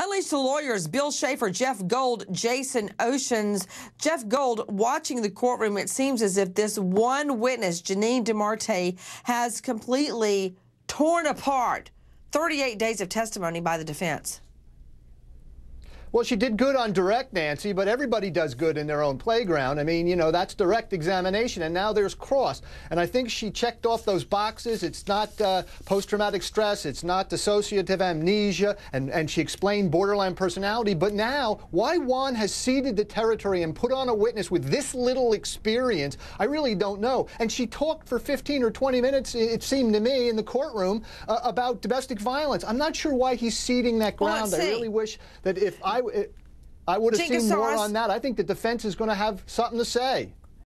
Unleash the lawyers, Bill Schaefer, Jeff Gold, Jason Oshins. Jeff Gold, watching the courtroom, it seems as if this one witness, Janeen DeMarte, has completely torn apart 38 days of testimony by the defense. Well, she did good on direct, Nancy, but everybody does good in their own playground. I mean, you know, that's direct examination, and now there's cross. And I think she checked off those boxes. It's not uh, post-traumatic stress. It's not dissociative amnesia, and, and she explained borderline personality. But now, why Juan has ceded the territory and put on a witness with this little experience, I really don't know. And she talked for 15 or 20 minutes, it seemed to me, in the courtroom uh, about domestic violence. I'm not sure why he's ceding that ground. Well, I really wish that if I I, I would have seen more on that. I think the defense is going to have something to say.